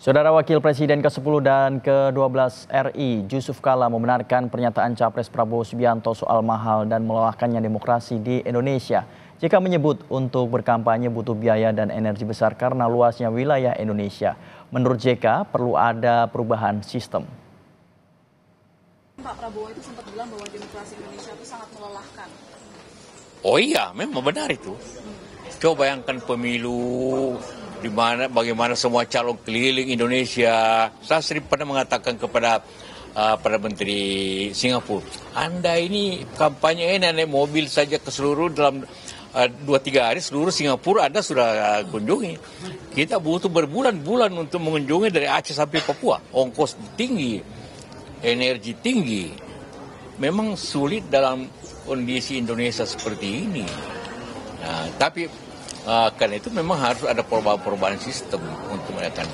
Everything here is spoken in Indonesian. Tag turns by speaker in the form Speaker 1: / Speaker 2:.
Speaker 1: Saudara Wakil Presiden ke-10 dan ke-12 RI, Yusuf Kala membenarkan pernyataan Capres Prabowo Subianto soal mahal dan melelahkannya demokrasi di Indonesia. Jika menyebut untuk berkampanye butuh biaya dan energi besar karena luasnya wilayah Indonesia. Menurut JK, perlu ada perubahan sistem.
Speaker 2: Pak Prabowo itu sempat bilang bahwa demokrasi Indonesia itu sangat melelahkan.
Speaker 3: Oh iya, memang benar itu. Coba bayangkan pemilu di mana bagaimana semua calon keliling Indonesia. Saya sering pernah mengatakan kepada uh, pada Menteri Singapura, Anda ini kampanye ini naik mobil saja ke seluruh dalam uh, dua tiga hari seluruh Singapura Anda sudah uh, kunjungi. Kita butuh berbulan-bulan untuk mengunjungi dari Aceh sampai Papua. Ongkos tinggi, energi tinggi. Memang sulit dalam kondisi Indonesia seperti ini. Nah, tapi Uh, karena itu memang harus ada perubahan-perubahan sistem untuk menekan